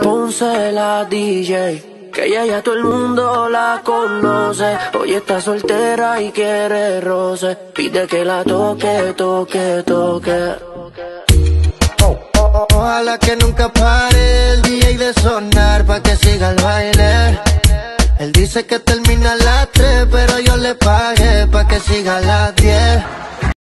Ponce la DJ, que ella ya todo el mundo la conoce. Hoy está soltera y quiere roce. Pide que la toque, toque, toque. Ojalá que nunca pare el DJ de sonar pa' que siga el baile. Él dice que termina a las 3, pero yo le pagué pa' que siga a las 10.